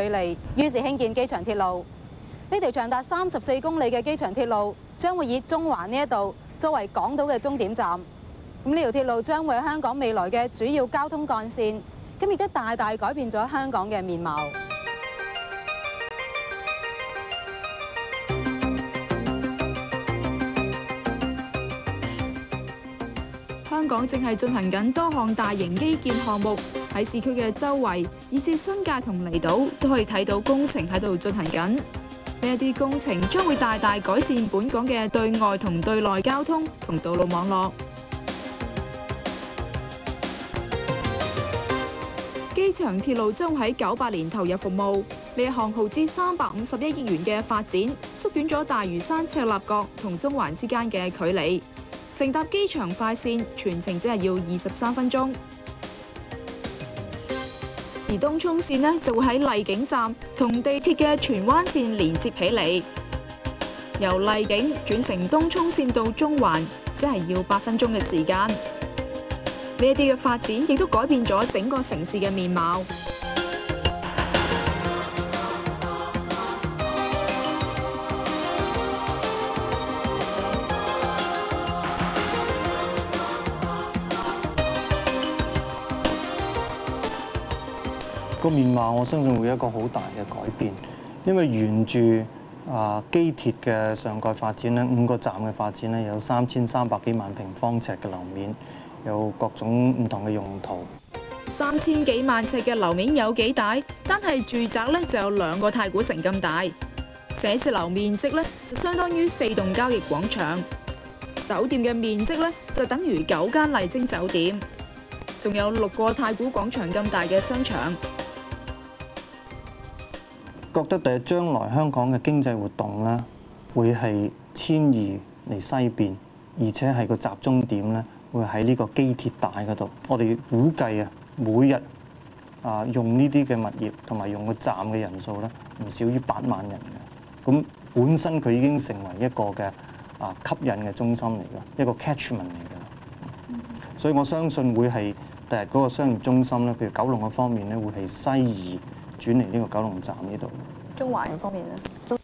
距離，於是興建機場鐵路。呢條長達三十四公里嘅機場鐵路將會以中環呢一度作為港島嘅終點站。咁呢條鐵路將會係香港未來嘅主要交通幹線，咁亦都大大改變咗香港嘅面貌。香港正係進行緊多項大型基建項目，喺市區嘅周圍，以至新界同離島都可以睇到工程喺度進行緊。呢一啲工程將會大大改善本港嘅對外同對內交通同道路網絡。機場鐵路將會喺九八年投入服務，呢一項耗资三百五十一億元嘅發展，縮短咗大嶼山赤鱲角同中環之間嘅距離。乘搭機場快線全程只係要二十三分鐘，而東涌線呢就會喺麗景站同地鐵嘅荃灣線連接起嚟，由麗景轉乘東涌線到中環，只係要八分鐘嘅時間。呢一啲嘅發展亦都改變咗整個城市嘅面貌。個面貌我相信會有一個好大嘅改變，因為沿住啊機鐵嘅上蓋發展咧，五個站嘅發展咧，有三千三百幾萬平方尺嘅樓面，有各種唔同嘅用途。三千幾萬尺嘅樓面有幾大？單係住宅咧就有兩個太古城咁大，寫字樓面積咧就相當於四棟交易廣場，酒店嘅面積咧就等於九間麗晶酒店，仲有六個太古廣場咁大嘅商場。覺得第日將來香港嘅經濟活動咧，會係遷移嚟西邊，而且係個集中點咧，會喺呢個機鐵帶嗰度。我哋估計啊，每日啊用呢啲嘅物業同埋用個站嘅人數咧，唔少於八萬人嘅。咁本身佢已經成為一個嘅啊吸引嘅中心嚟嘅，一個 catchment 嚟嘅。所以我相信會係第日嗰個商業中心咧，譬如九龍嘅方面咧，會係西移。轉嚟呢個九龍站呢度。中環方面咧，